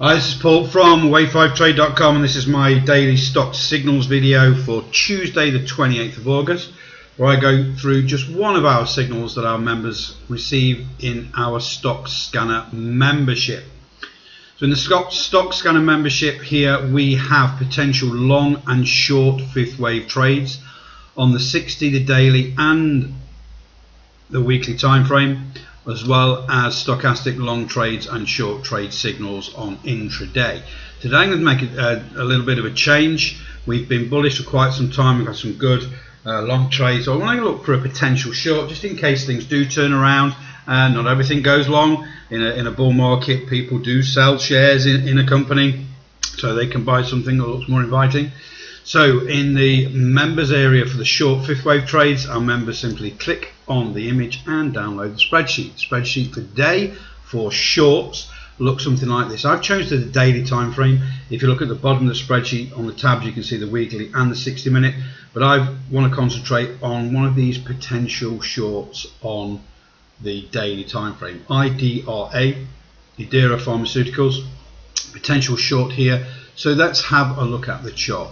Hi, this is Paul from wave5trade.com and this is my daily stock signals video for Tuesday the 28th of August where I go through just one of our signals that our members receive in our stock scanner membership. So in the stock, scanner membership here we have potential long and short fifth wave trades on the 60, the daily and the weekly time frame as well as stochastic long trades and short trade signals on intraday. Today I'm going to make a, a, little bit of a change. We've been bullish for quite some time. We've had some good uh, long trades. So I want to look for a potential short just in case things do turn around. Uh, not everything goes long. In a, in a bull market, people do sell shares in, in a company so they can buy something that looks more inviting. So in the members area for the short fifth wave trades, our members simply click on the image and download the spreadsheet. Spreadsheet for day for shorts looks something like this. I've chosen the daily time frame. If you look at the bottom of the spreadsheet on the tabs, you can see the weekly and the 60 minute. But I want to concentrate on one of these potential shorts on the daily time frame. IDRA, Idera Pharmaceuticals, potential short here. So let's have a look at the chart.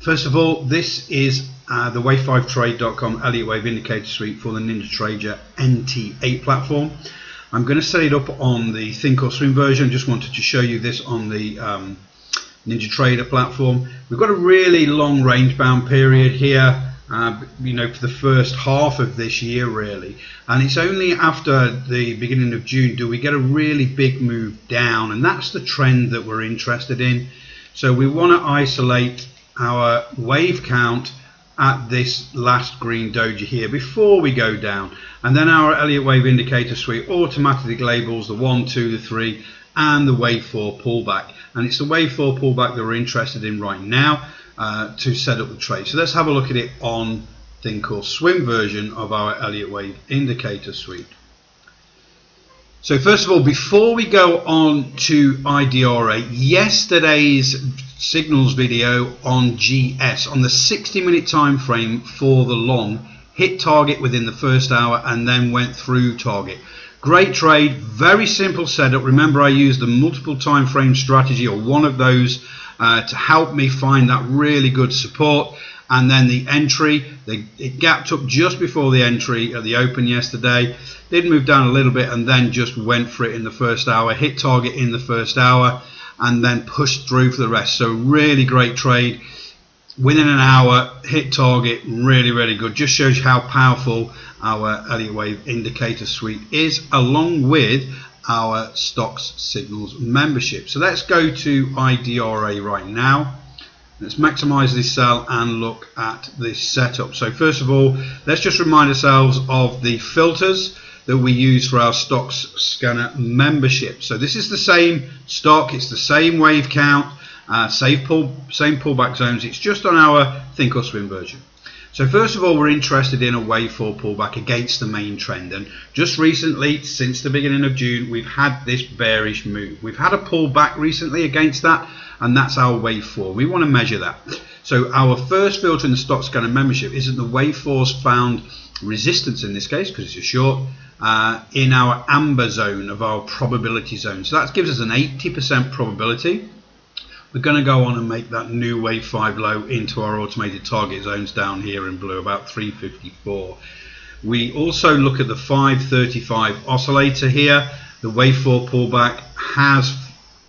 First of all, this is uh, the wave5trade.com Elliott Wave Indicator Suite for the NinjaTrader NT8 platform. I'm going to set it up on the Think or Swim version. Just wanted to show you this on the um, NinjaTrader platform. We've got a really long range bound period here. Uh, you know, for the first half of this year, really, and it's only after the beginning of June do we get a really big move down, and that's the trend that we're interested in. So we want to isolate our wave count at this last green doji here before we go down. And then our Elliott wave indicator suite automatically labels the 1, 2, the 3 and the wave 4 pullback. And it's the wave 4 pullback that we're interested in right now uh, to set up the trade. So let's have a look at it on Think or Swim version of our Elliott wave indicator suite. So first of all, before we go on to IDRA, yesterday's signals video on GS on the 60 minute time frame for the long hit target within the first hour and then went through target. Great trade, very simple setup. Remember I used the multiple time frame strategy or one of those uh, to help me find that really good support and then the entry, they, it gapped up just before the entry at the open yesterday did move down a little bit and then just went for it in the first hour, hit target in the first hour, and then pushed through for the rest. So really great trade. Within an hour, hit target, really, really good. Just shows you how powerful our Elliott Wave indicator suite is, along with our stocks signals membership. So let's go to IDRA right now. Let's maximize this cell and look at this setup. So first of all, let's just remind ourselves of the filters that we use for our stocks scanner membership. So this is the same stock, it's the same wave count, uh, same, pull, same pullback zones, it's just on our Think or Swim version. So first of all, we're interested in a wave 4 pullback against the main trend. And just recently, since the beginning of June, we've had this bearish move. We've had a pullback recently against that, and that's our wave 4. We want to measure that. So our first filter in the stock scanner membership isn't the wave 4's found resistance in this case, because it's a short, uh, in our amber zone of our probability zone. So that gives us an 80% probability. We're going to go on and make that new wave 5 low into our automated target zones down here in blue, about 354. We also look at the 535 oscillator here. The wave 4 pullback has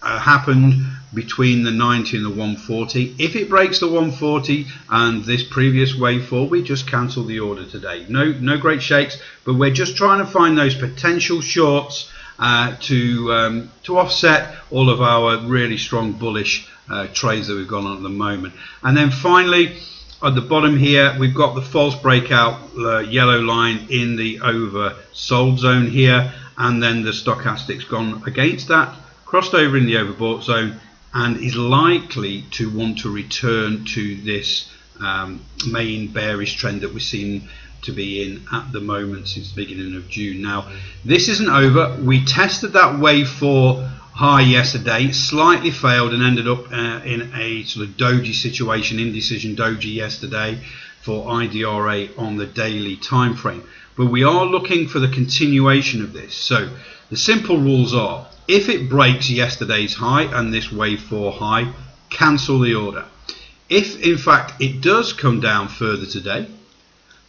uh, happened between the 90 and the 140. If it breaks the 140 and this previous wave fall, we just cancel the order today. No, no great shakes, but we're just trying to find those potential shorts uh, to um, to offset all of our really strong bullish uh, trades that we've got on at the moment. And then finally, at the bottom here, we've got the false breakout uh, yellow line in the oversold zone here, and then the stochastics gone against that, crossed over in the overbought zone, and is likely to want to return to this um, main bearish trend that we're seeing to be in at the moment since the beginning of June. Now, this isn't over. We tested that wave 4 high yesterday, slightly failed and ended up uh, in a sort of doji situation, indecision doji yesterday for IDRA on the daily time frame. But we are looking for the continuation of this. So the simple rules are if it breaks yesterday's high and this wave 4 high cancel the order if in fact it does come down further today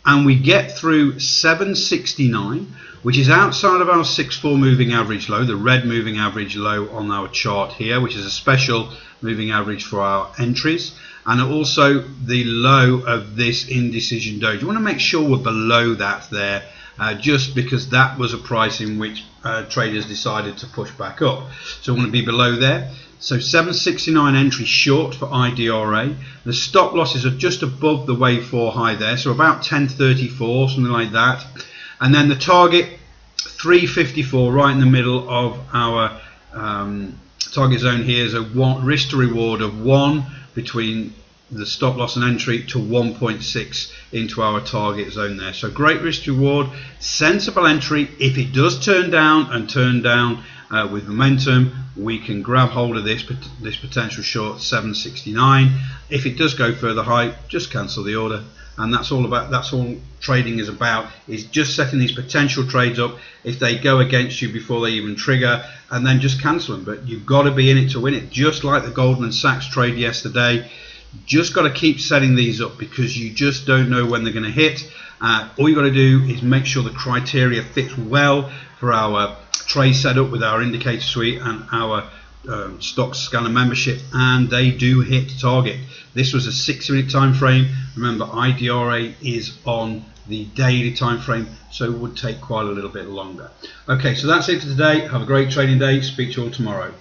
and we get through 769 which is outside of our 6-4 moving average low, the red moving average low on our chart here, which is a special moving average for our entries, and also the low of this indecision doji. You want to make sure we're below that there, uh, just because that was a price in which uh, traders decided to push back up. So we want to be below there. So 769 entry short for IDRA. The stop losses are just above the wave 4 high there, so about 1034, something like that. And then the target 354 right in the middle of our um, target zone here is a one, risk to reward of 1 between the stop loss and entry to 1.6 into our target zone there. So great risk reward, sensible entry. If it does turn down and turn down uh, with momentum, we can grab hold of this this potential short 769. If it does go further high, just cancel the order and that's all about that's all trading is about is just setting these potential trades up if they go against you before they even trigger and then just cancel them but you've got to be in it to win it just like the Goldman Sachs trade yesterday just got to keep setting these up because you just don't know when they're going to hit. Uh, all you got to do is make sure the criteria fits well for our trade setup with our indicator suite and our um, stock scanner membership and they do hit target. This was a six minute time frame remember IDRA is on the daily time frame so it would take quite a little bit longer. Okay so that's it for today. Have a great trading day. Speak to you all tomorrow